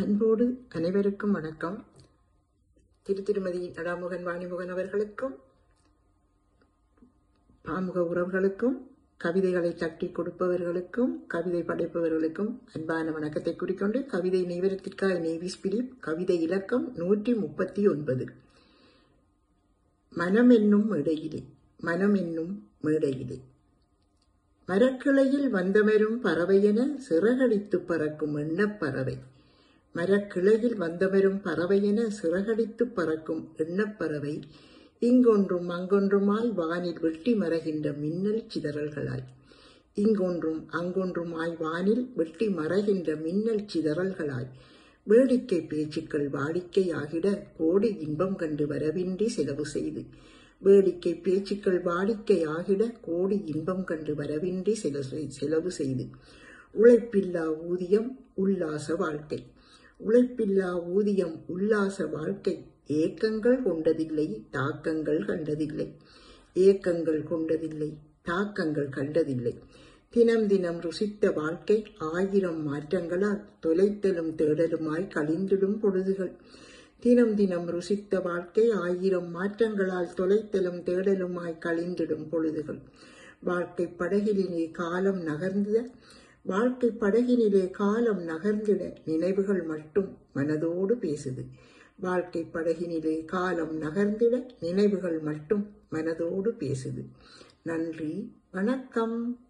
அன்போடு அனைவருக்கும் வணக்கம். திரு திருமதி நடாமுகன் வாணிமுகன் அவர்களுக்கும் பாமுக உறவுகளுக்கும் கவிதைகளை தட்டி கொடுப்பவர்களுக்கும் கவிதை படைப்பவர்களுக்கும் அன்பான வணக்கத்தை குறிக்கொண்டு கவிதை நெய்வரத்திற்காக நேவிஸ் பிலிப் கவிதை இலக்கம் நூற்றி முப்பத்தி ஒன்பது. மனம் என்னும் மேடையிலே மனம் என்னும் மேடையிலே. மரக்கிளையில் வந்தவரும் பறவையென சிறகடித்து பறக்கும் எண்ணப்பறவை மரக்கிளையில் வந்தவரும் பறவையென சிறகடித்து பறக்கும் எண்ணப்பறவை இங்கொன்றும் அங்கொன்றுமாய் வானில் வெட்டி மறைகின்ற மின்னல் சிதறல்களாய். இங்கொன்றும் அங்கொன்றுமாய் வானில் வெட்டி மறைகின்ற மின்னல் சிதறல்களாய். வேடிக்கை பேச்சுக்கள் வாடிக்கையாகிட கோடி இன்பம் கண்டு வரவின்றி செலவு செய்து. வேடிக்கை பேச்சுக்கள் வாடிக்கையாகிட கோடி இன்பம் கண்டு வரவின்றி செலவு செய்து. உழைப்பில்லா ஊதியம் உல்லாச வாழ்க்கை. உழைப்பில்லா ஊதியம் உல்லாச வாழ்க்கை. ஏக்கங்கள் கொண்டதில்லை தாக்கங்கள் கண்டதில்லை. ஏக்கங்கள் கொண்டதில்லை தாக்கங்கள் கண்டதில்லை. தினம் தினம் ருசித்த வாழ்க்கை ஆயிரம் மாற்றங்களால் தொலைத்தலும் தேடலுமாய் கழிந்திடும் பொழுதுகள். தினம் தினம் ருசித்த வாழ்க்கை ஆயிரம் மாற்றங்களால் தொலைத்தலும் தேடலுமாய் கழிந்திடும் பொழுதுகள். வாழ்க்கை படகிலே காலம் நகர்ந்த வாழ்க்கை படகினிலே காலம் நகர்ந்திட நினைவுகள் மட்டும் மனதோடு பேசுது. வாழ்க்கை படகினிலே காலம் நகர்ந்திட நினைவுகள் மட்டும் மனதோடு பேசுது. நன்றி வணக்கம்.